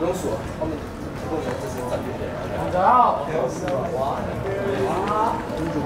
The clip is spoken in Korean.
명수 한번 해보세요. 감사합니다. 감사합니다.